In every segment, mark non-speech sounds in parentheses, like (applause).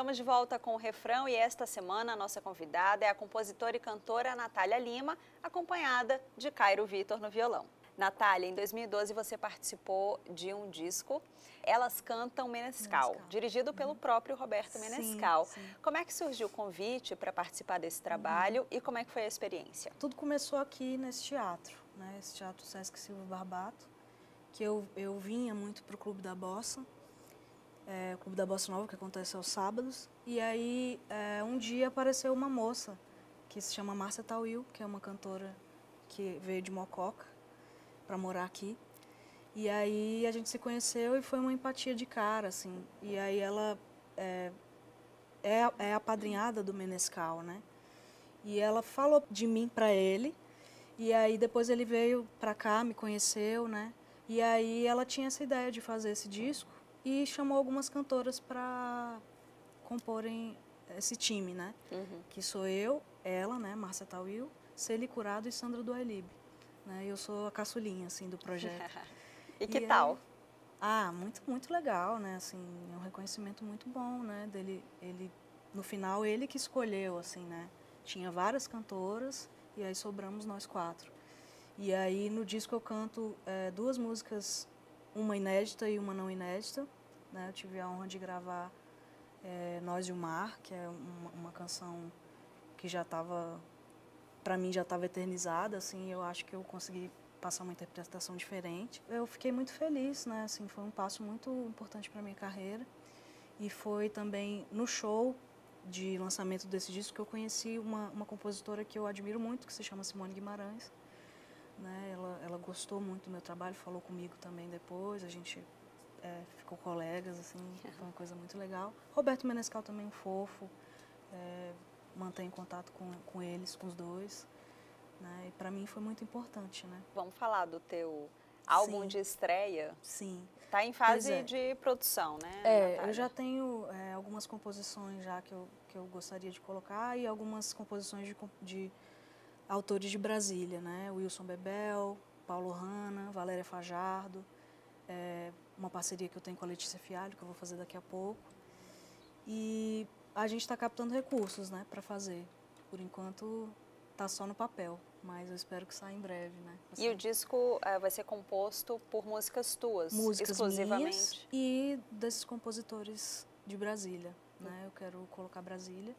Estamos de volta com o refrão e esta semana a nossa convidada é a compositora e cantora Natália Lima, acompanhada de Cairo Vitor no violão. Natália, em 2012 você participou de um disco, Elas Cantam Menescal, Menescal. dirigido pelo próprio Roberto sim, Menescal. Sim. Como é que surgiu o convite para participar desse trabalho e como é que foi a experiência? Tudo começou aqui nesse teatro, né? esse teatro Sesc Silva Barbato, que eu, eu vinha muito para o Clube da Bossa, é, Clube da Bossa Nova, que acontece aos sábados. E aí, é, um dia apareceu uma moça que se chama Márcia Tawil, que é uma cantora que veio de Mococa para morar aqui. E aí a gente se conheceu e foi uma empatia de cara, assim. E aí ela é, é, é a padrinhada do Menescal, né? E ela falou de mim para ele. E aí depois ele veio para cá, me conheceu, né? E aí ela tinha essa ideia de fazer esse disco e chamou algumas cantoras para comporem esse time, né? Uhum. Que sou eu, ela, né, Márcia Tawil, Celi Curado e Sandra do Né? Eu sou a caçulinha, assim, do projeto. (laughs) e que e tal? Aí, ah, muito, muito legal, né? Assim, é um reconhecimento muito bom, né? Dele, ele, no final, ele que escolheu, assim, né? Tinha várias cantoras e aí sobramos nós quatro. E aí no disco eu canto é, duas músicas uma inédita e uma não inédita. Né? Eu tive a honra de gravar é, Nós e o Mar, que é uma, uma canção que já estava, para mim já estava eternizada, assim, eu acho que eu consegui passar uma interpretação diferente. Eu fiquei muito feliz, né? Assim, foi um passo muito importante para minha carreira. E foi também no show de lançamento desse disco que eu conheci uma, uma compositora que eu admiro muito, que se chama Simone Guimarães. Né? Ela, ela gostou muito do meu trabalho, falou comigo também depois, a gente é, ficou colegas, assim, (laughs) foi uma coisa muito legal. Roberto Menescal também um fofo, é, mantém contato com, com eles, com os dois, né? E para mim foi muito importante, né? Vamos falar do teu álbum Sim. de estreia? Sim. Está em fase é. de produção, né? É, Natália? eu já tenho é, algumas composições já que eu, que eu gostaria de colocar e algumas composições de, de autores de Brasília, né? Wilson Bebel, Paulo Hanna, Valéria Fajardo, é, uma parceria que eu tenho com a Letícia Fialho, que eu vou fazer daqui a pouco. E a gente está captando recursos, né, para fazer. Por enquanto está só no papel, mas eu espero que saia em breve, né? E o disco é, vai ser composto por músicas tuas, músicas exclusivamente? e desses compositores de Brasília, né? Eu quero colocar Brasília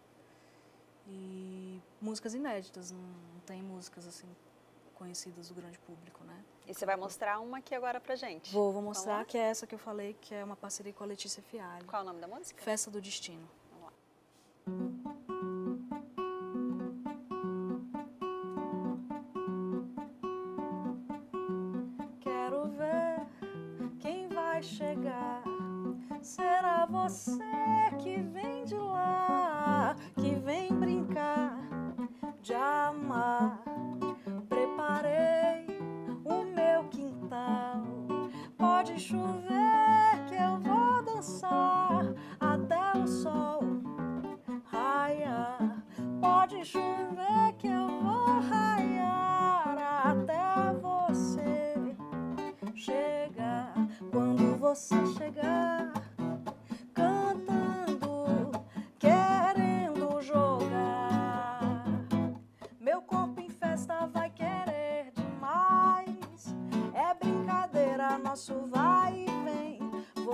e músicas inéditas, não tem músicas assim conhecidas do grande público, né? E você vai mostrar uma aqui agora pra gente? Vou, vou mostrar que é essa que eu falei, que é uma parceria com a Letícia Fialho. Qual é o nome da música? Festa do Destino. Você que vem de lá, que vem brincar de amar. Preparei o meu quintal. Pode chover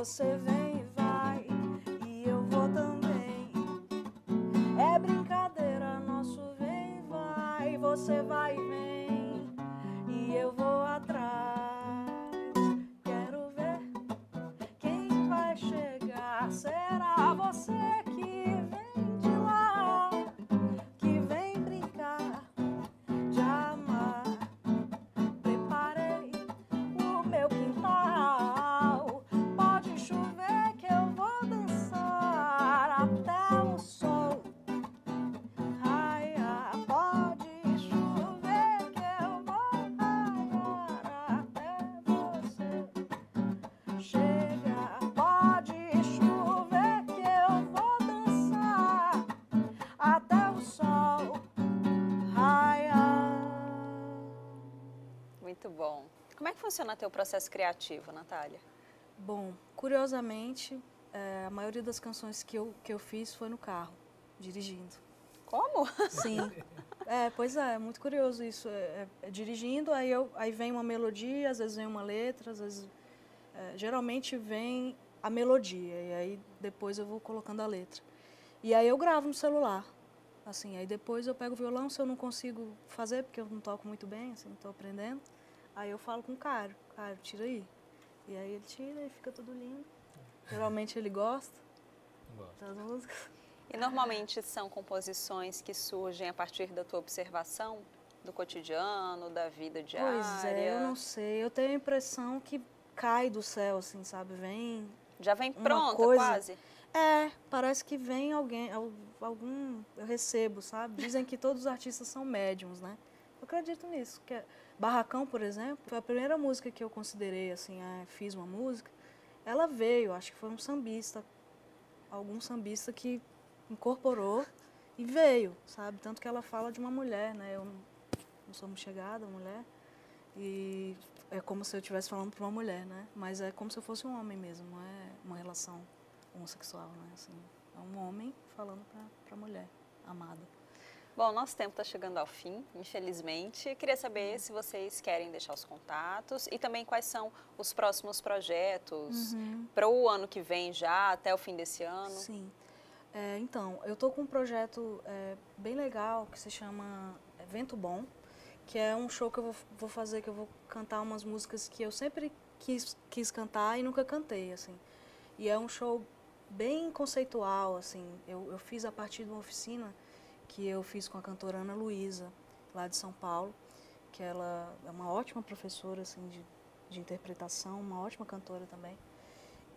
você vem e vai, e eu vou também. É brincadeira, nosso vem e vai, você vai funciona teu processo criativo, Natália? Bom, curiosamente, é, a maioria das canções que eu, que eu fiz foi no carro, dirigindo. Como? Sim. (laughs) É, pois é, é muito curioso isso. É, é, é, dirigindo, aí, eu, aí vem uma melodia, às vezes vem uma letra, às vezes. É, geralmente vem a melodia, e aí depois eu vou colocando a letra. E aí eu gravo no celular. Assim, aí depois eu pego o violão, se eu não consigo fazer, porque eu não toco muito bem, assim, estou aprendendo, aí eu falo com o Cário, Cário, tira aí. E aí ele tira e fica tudo lindo. Geralmente ele gosta Gosto. das músicas. E normalmente são composições que surgem a partir da tua observação do cotidiano, da vida diária? Pois é, eu não sei. Eu tenho a impressão que cai do céu, assim, sabe? Vem. Já vem pronta, coisa- quase? É, parece que vem alguém, al- algum. Eu recebo, sabe? Dizem que todos os artistas são médiums, né? Eu acredito nisso. Que é- Barracão, por exemplo, foi a primeira música que eu considerei, assim, ah, fiz uma música. Ela veio, acho que foi um sambista, algum sambista que incorporou e veio, sabe? Tanto que ela fala de uma mulher, né? Eu não, sou chegada mulher. E é como se eu estivesse falando para uma mulher, né? Mas é como se eu fosse um homem mesmo, não é uma relação homossexual, né? Assim, é um homem falando para a mulher amada. Bom, nosso tempo está chegando ao fim, infelizmente. Queria saber se vocês querem deixar os contatos e também quais são os próximos projetos para o ano que vem já, até o fim desse ano. Sim. É, então, eu tô com um projeto é, bem legal que se chama Vento Bom, que é um show que eu vou, vou fazer, que eu vou cantar umas músicas que eu sempre quis, quis cantar e nunca cantei, assim. E é um show bem conceitual, assim. Eu, eu fiz a partir de uma oficina que eu fiz com a cantora Ana Luísa, lá de São Paulo, que ela é uma ótima professora, assim, de, de interpretação, uma ótima cantora também.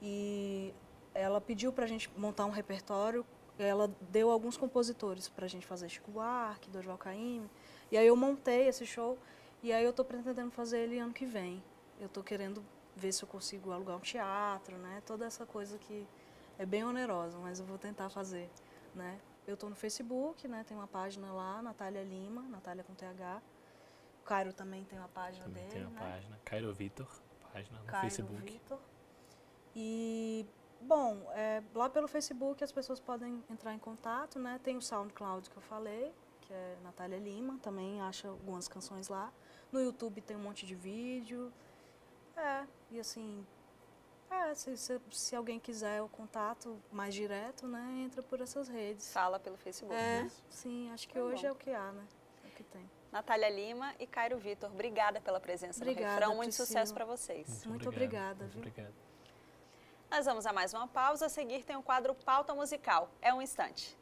E ela pediu para a gente montar um repertório, ela deu alguns compositores para a gente fazer Chico Buarque, Dorival Caymmi, e aí eu montei esse show, e aí eu estou pretendendo fazer ele ano que vem. Eu estou querendo ver se eu consigo alugar um teatro, né? Toda essa coisa que é bem onerosa, mas eu vou tentar fazer, né? Eu estou no Facebook, né? Tem uma página lá, Natália Lima, Natália com TH. O Cairo também tem uma página Também dele, tem a né? página. Cairo Vitor, página no Cairo Facebook. Vitor. E, bom, é, lá pelo Facebook as pessoas podem entrar em contato, né? Tem o SoundCloud que eu falei, que é Natália Lima, também acha algumas canções lá. No YouTube tem um monte de vídeo. É, e assim, é, se, se, se alguém quiser o contato mais direto, né, entra por essas redes. Fala pelo Facebook. É, sim, acho que Tá hoje bom. é o que há, né? É o que tem. Natália Lima e Cairo Vitor, obrigada pela presença Obrigada, no refrão. Muito Priscila. sucesso para vocês. Muito obrigado, obrigada, muito viu? obrigado. Nós vamos a mais uma pausa. A seguir tem o quadro Pauta Musical. É um instante.